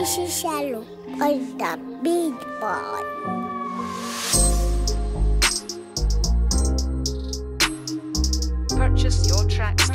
Chalon was the big boy. Purchase your tracks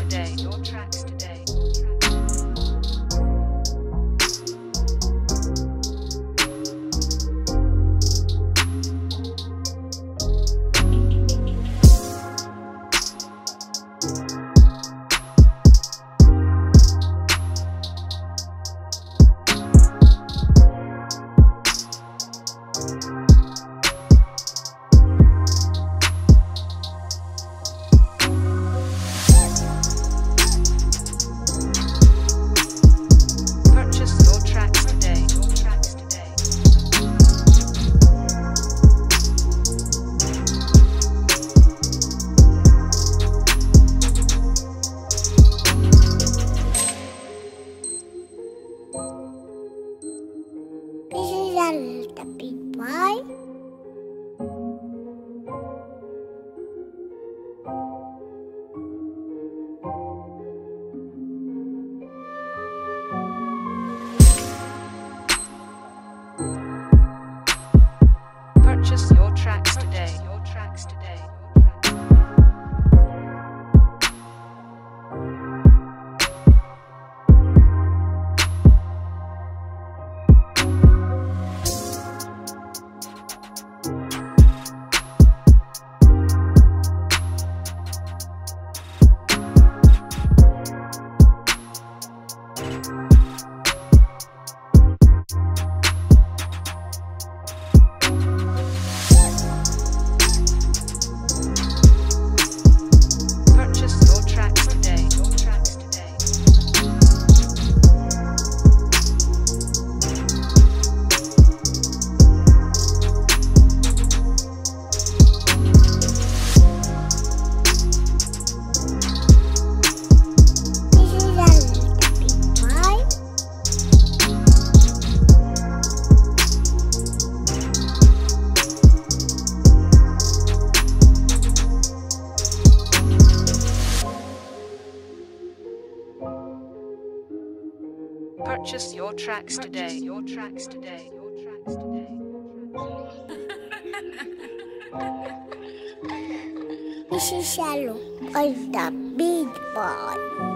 This is a little big boy. Purchase your tracks today. Your tracks today. Your tracks today. This is Chalon was the big boy.